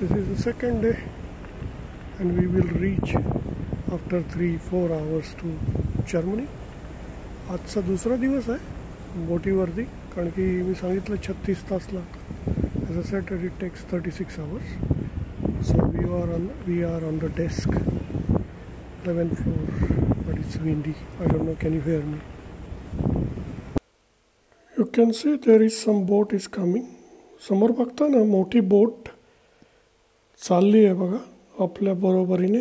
This is the second day, and we will reach after three four hours to Germany. आजचा दुसरा दिवस आहे बोटीवरती कारण की मी सांगितलं छत्तीस तास लागतात. As a Saturday takes thirty six hours so we are on we are on the desk eleven floor but it's windy I don't know can you hear me you can see there is some boat is coming समोर बघता ना मोठी बोट चालली आहे बघा आपल्या बरोबरीने.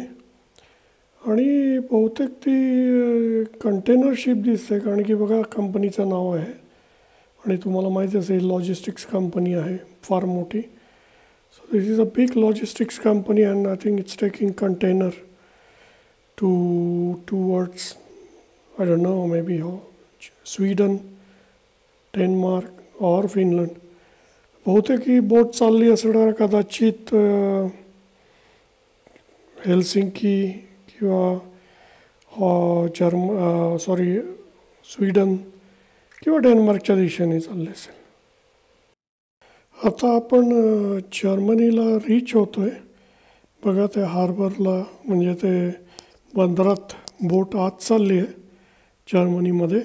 आणि बहुतेक ती कंटेनरशिप दिसते कारण की बघा कंपनीचं नाव आहे. आणि तुम्हाला माहिती असेल लॉजिस्टिक्स कंपनी आहे फार मोठी. So this is a big logistics company and I think it's taking container to towards I don't know maybe हो स्वीडन डेन्मार्क ऑर फिनलंड बहुतेक ही बोट चालली असणार कदाचित हेल्सिंकी किंवा जर्म सॉरी स्वीडन किंवा डेन्मार्कच्या दिशेने चालले असेल. आता आपण जर्मनीला रीच होतो आहे बघा ते हार्बरला म्हणजे ते बंदरात बोट आत चालली आहे जर्मनीमध्ये.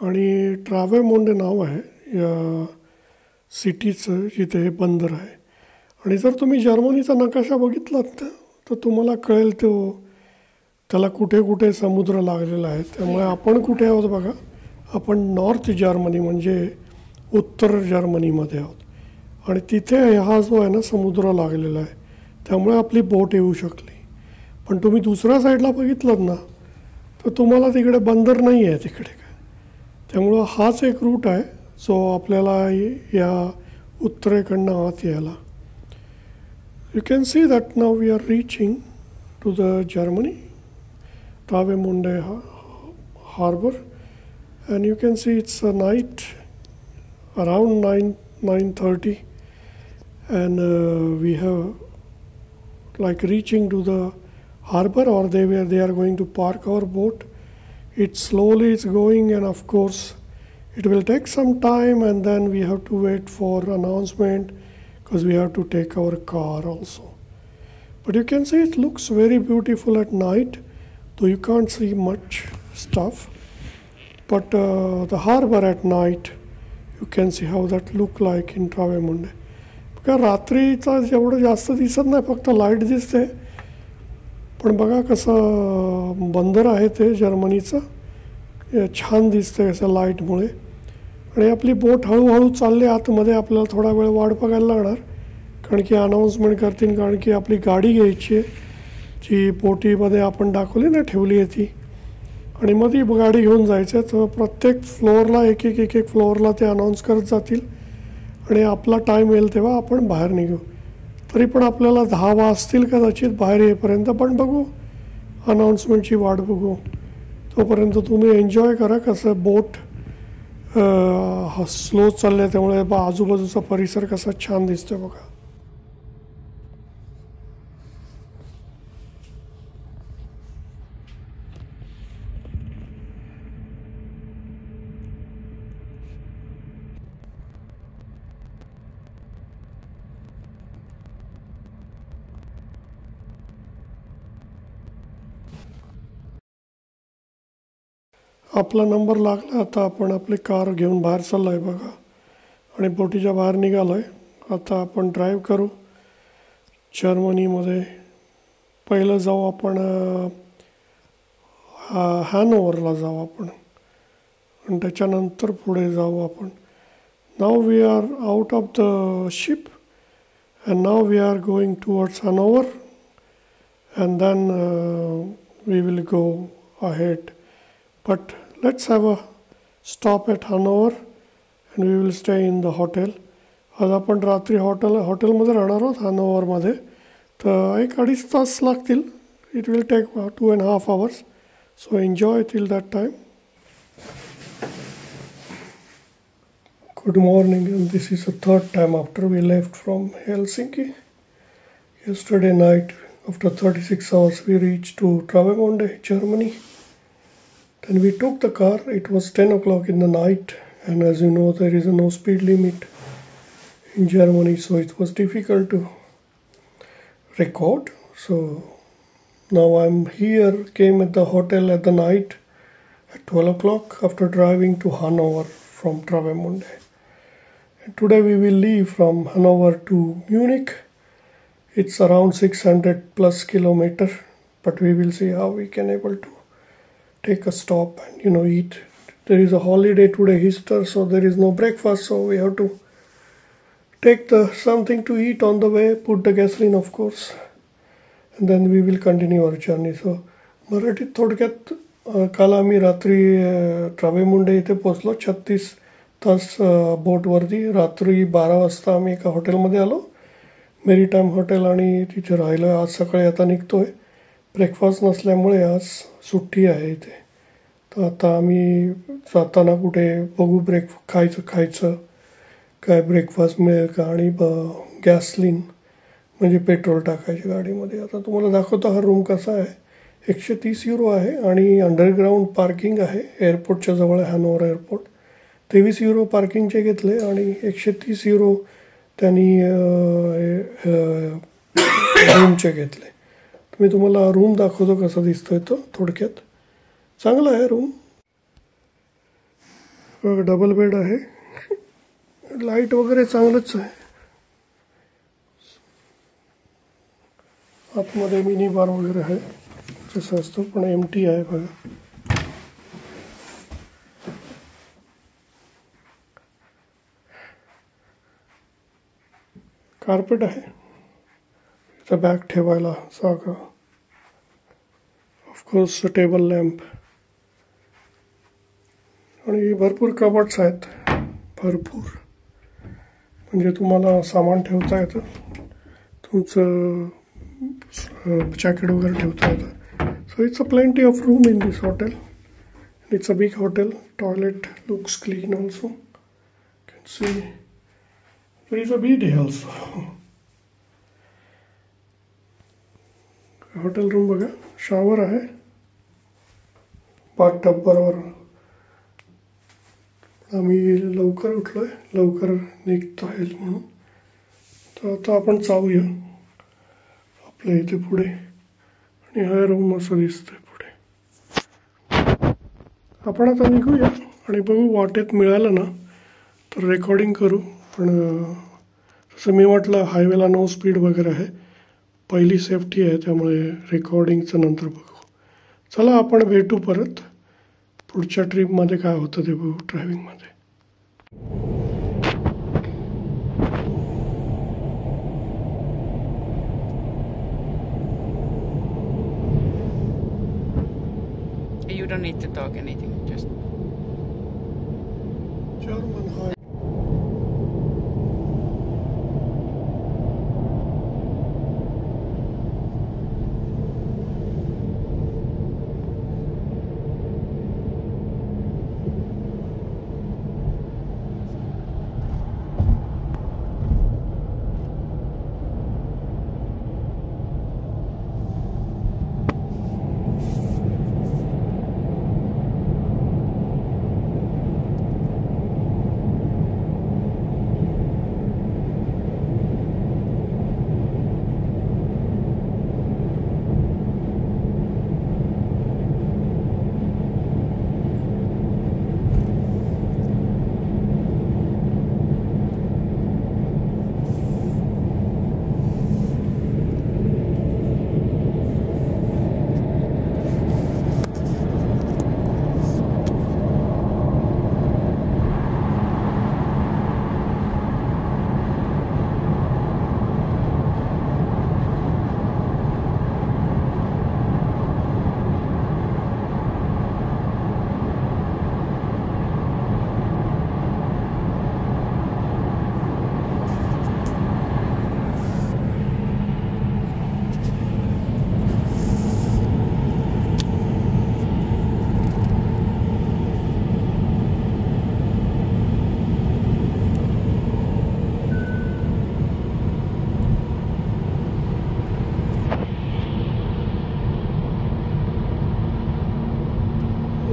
आणि ट्रावे मोंडे नाव आहे या सिटीचं जिथे हे बंदर आहे. आणि जर तुम्ही जर्मनीचा नकाशा बघितलात ना तर तुम्हाला कळेल तो त्याला कुठे कुठे समुद्र लागलेला आहे. त्यामुळे आपण कुठे आहोत बघा आपण नॉर्थ जर्मनी म्हणजे उत्तर जर्मनीमध्ये आहोत. आणि तिथे हा जो आहे ना समुद्र लागलेला आहे. त्यामुळे आपली बोट येऊ शकली. पण तुम्ही दुसऱ्या साईडला बघितलं ना तर तुम्हाला तिकडे बंदर नाही आहे तिकडे काय. त्यामुळं हाच एक रूट आहे. जो आपल्याला या उत्तरेकडनं आत यायला you can see that now we are reaching to the Germany Travemünde harbor and you can see it's a night around 9 9.30 and uh, we have like reaching to the harbor or they were they are going to park our boat it slowly is going and of course it will take some time and then we have to wait for announcement because we have to take our car also but you can see it looks very beautiful at night though you can't see much stuff but uh, the harbor at night you can see how that look like in Travemünde बघा रात्रीचा जेवढं जास्त दिसत नाही फक्त light दिसते पण बघा कसं बंदर आहे ते जर्मनीचं छान दिसतंय असं लाईटमुळे आणि आपली बोट हळूहळू चालली आतमध्ये आपल्याला थोडा वेळ वाट बघायला लागणार. कारण की अनाऊन्समेंट करतील कारण की आपली गाडी घ्यायची आहे. जी बोटीमध्ये आपण दाखवली ना ठेवली आहे ती. आणि मग ती गाडी घेऊन जायचं आहे. तर प्रत्येक फ्लोअरला एक एक एक एक फ्लोअरला ते अनाऊन्स करत जातील. आणि आपला टाईम येईल तेव्हा आपण बाहेर निघू. तरी पण आपल्याला दहा वाजतील कदाचित बाहेर येईपर्यंत पण बघू. अनाऊन्समेंटची वाट बघू. तोपर्यंत तुम्ही एन्जॉय करा कसं बोट स्लो चाललं आहे त्यामुळे आजूबाजूचा परिसर कसा छान दिसतोय बघा. आपला नंबर लागला आता आपण आपली कार घेऊन बाहेर चाललो आहे बघा. आणि बोटीच्या बाहेर निघालो आहे आता आपण ड्राईव्ह करू. जर्मनीमध्ये पहिलं जाऊ आपण हॅनओवरला जाऊ आपण. आणि त्याच्यानंतर पुढे जाऊ आपण. Now we are out of the ship and now we are going towards Hanover and then we will go ahead but let's have a stop at Hanover and we will stay in the hotel आज आपण रात्री hotel हॉटेलमध्ये राहणार आहोत हॅनोवरमध्ये तर एक अडीच तास लागतील it will take two and half hours so enjoy till that time good morning and this is the third time after we left from Helsinki. Yesterday night, after 36 hours, we reached to Travemünde, Germany. then we took the car, it was 10 o'clock in the night, and as you know, there is no speed limit in Germany, so it was difficult to record. So now I'm here, came at the hotel at the night at 12 o'clock after driving to Hanover from Travemünde. And today we will leave from Hanover to Munich. It's around 600 plus kilometer, but we will see how we can able to take a stop and you know eat. There is a holiday today, Easter, so there is no breakfast, so we have to take the something to eat on the way, put the gasoline of course, and then we will continue our journey. So मराठीत थोडक्यात काल आम्ही रात्री ट्रावेमुंडे इथे पोचलो छत्तीस तास बोटवरती रात्री बारा वाजता आम्ही एका हॉटेलमध्ये आलो मेरीटाईम हॉटेल आणि तिथे राहिलं आज सकाळी आता निघतोय ब्रेकफास्ट नसल्यामुळे आज सुट्टी आहे इथे. तर आता आम्ही जाताना कुठे बघू ब्रेक खायचं खायचं काय ब्रेकफास्ट मिळेल का? आणि ब गॅसलिन म्हणजे पेट्रोल टाकायचे गाडीमध्ये. आता तुम्हाला दाखवतो हा रूम कसा आहे. एकशे तीस युरो आहे आणि अंडरग्राऊंड पार्किंग आहे. एअरपोर्टच्या जवळ हॅनोवर एअरपोर्ट तेवीस युरो पार्किंगचे घेतले आणि एकशे तीस युरो त्यांनी रूमचे घेतले. मी तुम्हाला रूम दाखवतो कसा दिसतोय तो थोडक्यात. चांगला आहे रूम डबल बेड आहे. लाईट वगैरे चांगलंच आहे. आतमध्ये मिनी बार वगैरे आहे. जसं असतं एम टी आहे बघा. कार्पेट आहे. बॅग ठेवायला जागा ऑफ कोर्स टेबल लॅम्प आणि भरपूर कबर्ड्स आहेत. भरपूर. म्हणजे तुम्हाला सामान ठेवता येतं. तुमचं जॅकेट वगैरे ठेवता येतं. So it's a plenty of room in this hotel it's a big hotel toilet looks clean also can see there is a bed also. Hotel room बघा शॉवर आहे. बाथटब बरोबर आम्ही लवकर उठलो आहे लवकर निघता येईल म्हणून. तर आता आपण चालूया आपल्या इथे पुढे. आणि हा रूम असं दिसतंय पुढे. आपण आता निघूया आणि बघू वाटेत मिळालं ना तर रेकॉर्डिंग करू. पण तसं मी म्हटलं हायवेला नो स्पीड वगैरे आहे. पहिली सेफ्टी आहे त्यामुळे रेकॉर्डिंगचं नंतर बघू. चला आपण भेटू परत. पुढच्या ट्रिपमध्ये काय होतं ते बघू ड्रायव्हिंगमध्ये You don't need to talk anything, just hi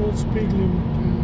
Голдспиглем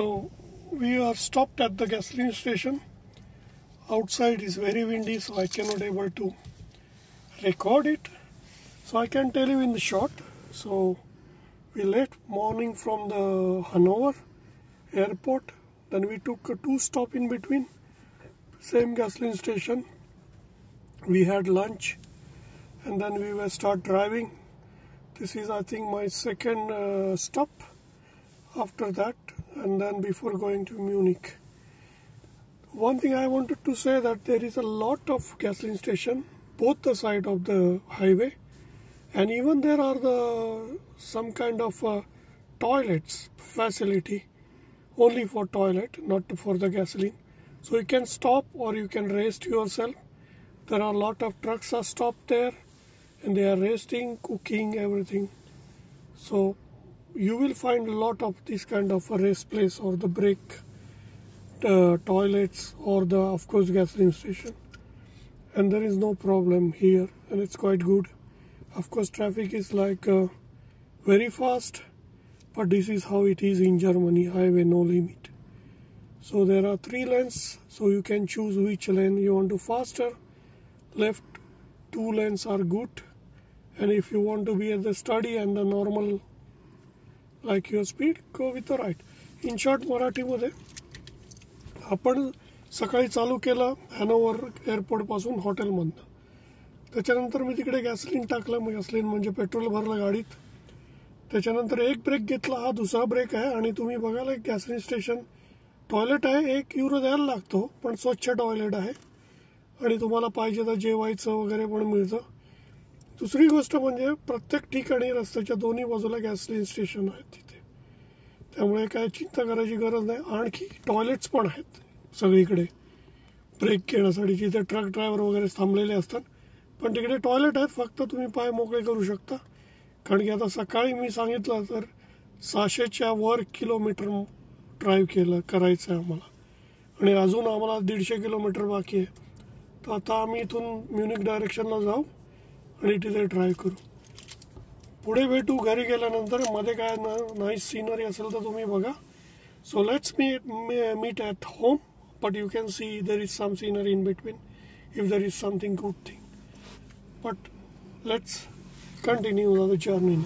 So we are stopped at the gasoline station. Outside is very windy, so I cannot able to record it. So I can tell you in the short. So we left morning from the Hanover airport. Then we took a two stop in between. Same gasoline station. We had lunch, and then we will start driving. This is I think my second uh, stop after that and then before going to Munich. One thing I wanted to say that there is a lot of gasoline station both the side of the highway and even there are the some kind of uh, toilets facility only for toilet not for the gasoline. So you can stop or you can rest yourself. There are a lot of trucks are stopped there and they are resting cooking everything. So you will find a lot of this kind of a rest place or the break uh, toilets or the of course gasoline station. And there is no problem here and it's quite good. Of course traffic is like uh, very fast but this is how it is in Germany highway no limit. So there are three lanes so you can choose which lane you want to faster. Left two lanes are good. And if you want to be at the study and the normal like your speed go with the right in short मराठीमध्ये आपण सकाळी चालू केलं Hanover एअरपोर्टपासून हॉटेलमधनं त्याच्यानंतर मी तिकडे गॅसलिन टाकलं. मग गॅसलिन म्हणजे पेट्रोल भरलं गाडीत. त्याच्यानंतर एक ब्रेक घेतला. हा दुसरा ब्रेक आहे. आणि तुम्ही बघायला एक गॅसलिन स्टेशन टॉयलेट आहे. एक युरो द्यायला लागतो पण स्वच्छ टॉयलेट आहे. आणि तुम्हाला पाहिजे तर जेवायचं वगैरे पण मिळतं. दुसरी गोष्ट म्हणजे प्रत्येक ठिकाणी रस्त्याच्या दोन्ही बाजूला गॅसलिन स्टेशन आहेत तिथे. त्यामुळे काय चिंता करायची गरज नाही. आणखी टॉयलेट्स पण आहेत सगळीकडे. ब्रेक घेण्यासाठी जिथे ट्रक ड्रायव्हर वगैरे थांबलेले असतात. पण तिकडे टॉयलेट आहेत. फक्त तुम्ही पाय मोकळे करू शकता. कारण की आता सकाळी मी सांगितलं तर सहाशेच्या वर किलोमीटर ड्राईव्ह केलं करायचं आहे आम्हाला. आणि अजून आम्हाला दीडशे किलोमीटर बाकी आहे. तर आता आम्ही इथून म्युनिक डायरेक्शनला जाऊ. तिथे ट्राय करू। पुढे भेटू, घरी गेल्यानंतर मध्ये काय नाईस सीनरी असेल तर तुम्ही बघा. So let's me meet at home but you can see there is some scenery in between if there is something good thing but let's continue the journey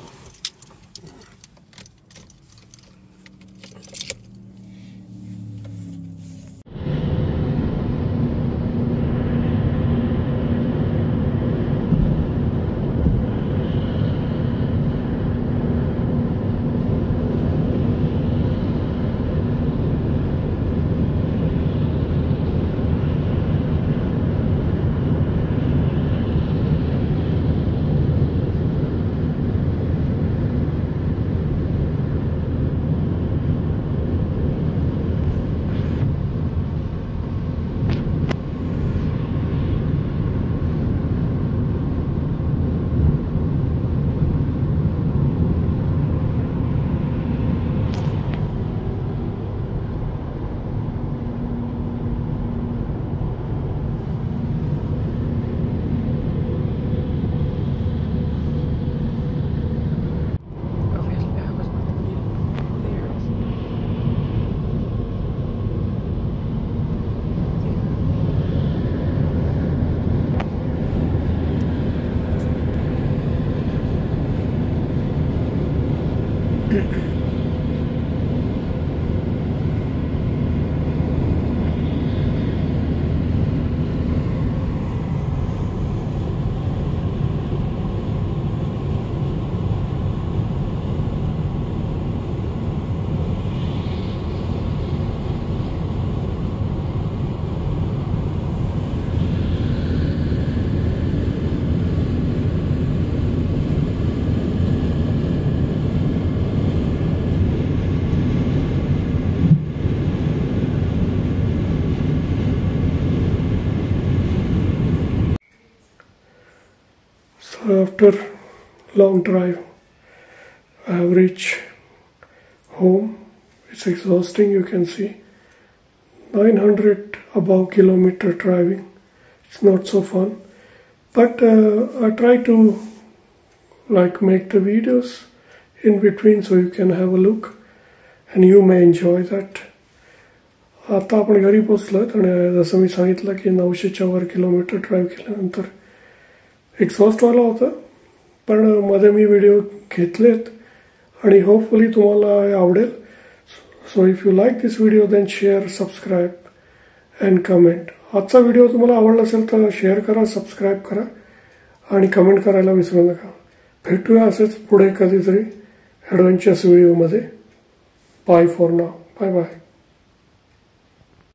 after long drive I have reached home it's exhausting you can see 900 above kilometer driving it's not so fun but uh, I try to like make the videos in between so you can have a look and you may enjoy that आता आपण घरी पोचलो आणि जसं मी सांगितलं की नऊशेच्या वर kilometre drive केल्यानंतर एक्झॉस्ट व्हायला होतं पण मध्ये मी व्हिडिओ घेतलेत आणि होपफुली तुम्हाला हे आवडेल. So if you like this video then share subscribe and comment आजचा व्हिडिओ तुम्हाला आवडला असेल तर शेअर करा सबस्क्राईब करा आणि कमेंट करायला विसरू नका. भेटूया असेच पुढे कधीतरी ॲडव्हेंचर्स व्हिडिओमध्ये bye for now bye bye